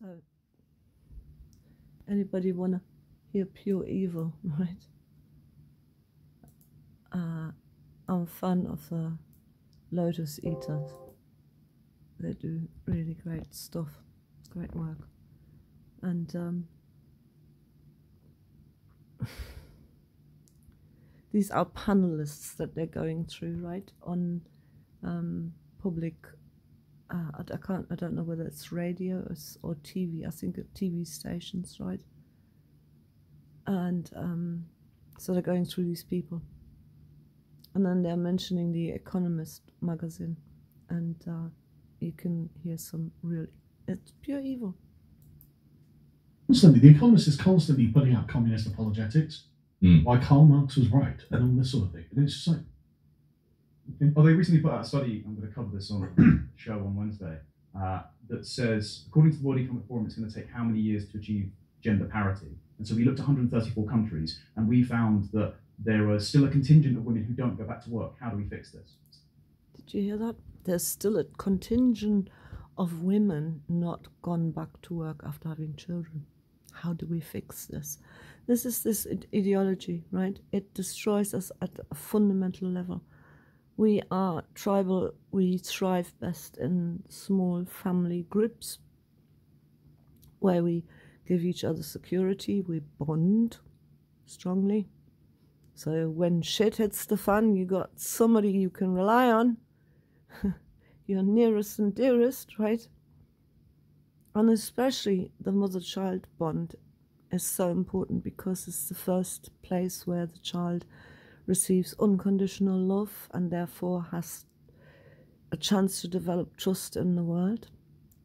So, anybody want to hear pure evil, right? Uh, I'm a fan of the Lotus Eaters. They do really great stuff, great work. And um, these are panelists that they're going through, right, on um, public uh, I, I, can't I don't know whether it's radio or, or TV I think it's TV stations right? And um, so they're going through these people. And then they're mentioning the Economist magazine. And uh, you can hear some real it's pure evil. Constantly the Economist is constantly putting out communist apologetics. Mm. why Karl Marx was right and all this sort of thing. And it's just like well, they recently put out a study, I'm going to cover this on the show on Wednesday, uh, that says, according to the World Economic Forum, it's going to take how many years to achieve gender parity? And so we looked at 134 countries and we found that there are still a contingent of women who don't go back to work. How do we fix this? Did you hear that? There's still a contingent of women not gone back to work after having children. How do we fix this? This is this ideology, right? It destroys us at a fundamental level. We are tribal, we thrive best in small family groups where we give each other security, we bond strongly. So when shit hits the fan, you got somebody you can rely on, your nearest and dearest, right? And especially the mother child bond is so important because it's the first place where the child receives unconditional love and therefore has a chance to develop trust in the world.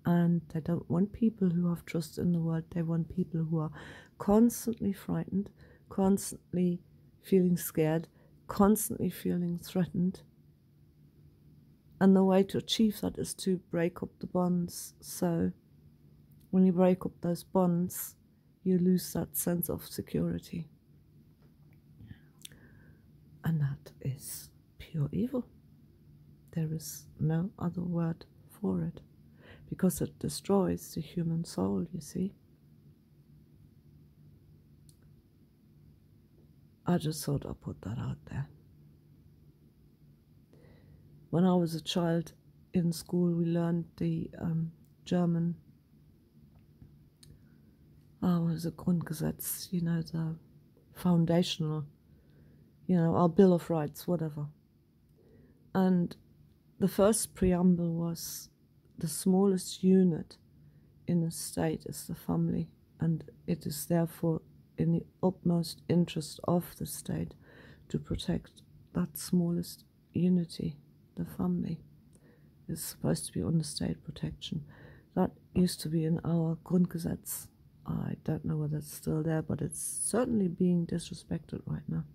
And they don't want people who have trust in the world, they want people who are constantly frightened, constantly feeling scared, constantly feeling threatened. And the way to achieve that is to break up the bonds. So when you break up those bonds, you lose that sense of security. And that is pure evil. There is no other word for it because it destroys the human soul, you see. I just thought I'd put that out there. When I was a child in school, we learned the um, German, oh, was a Grundgesetz, you know, the foundational you know, our Bill of Rights, whatever. And the first preamble was the smallest unit in a state is the family, and it is therefore in the utmost interest of the state to protect that smallest unity, the family. Is supposed to be under state protection. That used to be in our Grundgesetz. I don't know whether it's still there, but it's certainly being disrespected right now.